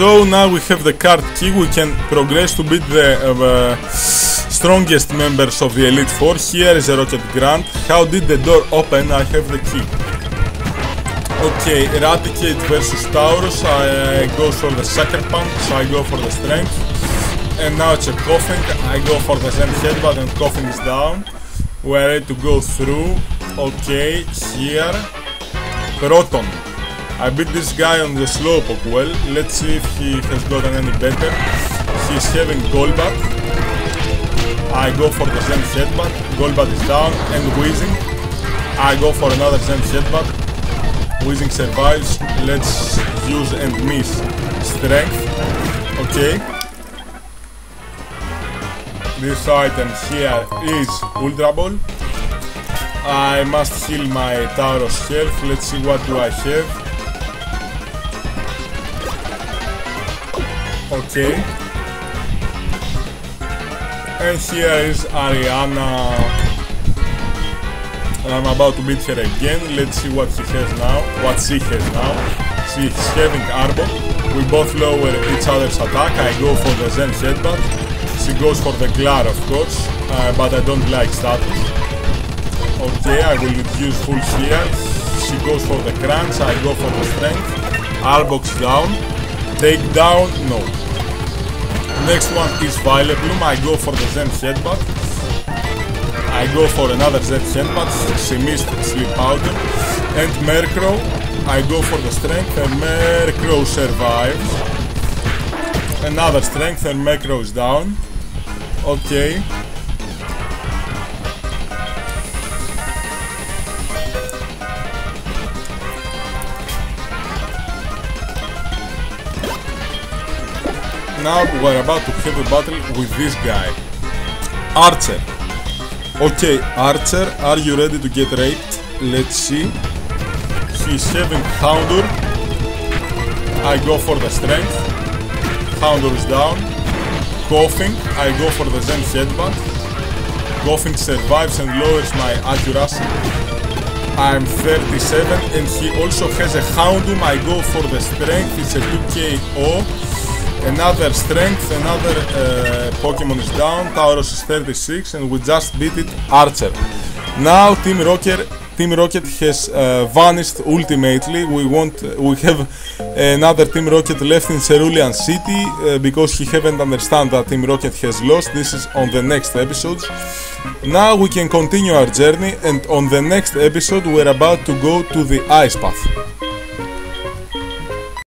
So now we have the card key, we can progress to beat the uh, strongest members of the Elite Four. Here is a Rocket Grunt. How did the door open? I have the key. Okay, Raticate versus Tauros. I uh, go for the Sucker Punch, I go for the Strength. And now it's a Koffing. I go for the Zen Headbutt and Koffing is down. We're ready to go through. Okay, here. Proton. I beat this guy on the Slowpoke well. Let's see if he has gotten any better. He's having Golbat. I go for the Zen Headbutt. Golbat is down and Wheezing. I go for another Zen Headbutt. Wheezing survives. Let's use and miss Strength. Okay. This item here is Ultra Ball. I must heal my Tauros health. Let's see what do I have. Okay. And here is Ariana. I'm about to beat her again. Let's see what she has now. What she has now. She's having Arbok. We both lower each other's attack. I go for the Zen Headbutt. She goes for the Glare, of course, uh, but I don't like status. Okay, I will use full heal. She goes for the Crunch. I go for the Strength. Arbok's down. Take down, no. Next one is Vileplume. I go for the Zen Headbutt. I go for another Zen Headbutt. She missed Sleep Powder. And Murkrow. I go for the Strength and Murkrow survives. Another Strength and Murkrow is down. Okay. Now we're about to have a battle with this guy. Archer. Okay, Archer, are you ready to get raped? Let's see. He's having Houndour. I go for the strength. Houndour is down. Koffing. I go for the Zen Headbutt. Koffing survives and lowers my accuracy. I'm 37 and he also has a Houndoom. I go for the strength. It's a 2KO. Another strength, another uh, Pokemon is down, Tauros is 36 and we just beat it Archer. Now Team Rocket Team Rocket has uh, vanished ultimately. We want we have another Team Rocket left in Cerulean City uh, because he haven't understand that Team Rocket has lost. This is on the next episodes. Now we can continue our journey and on the next episode we're about to go to the Ice Path.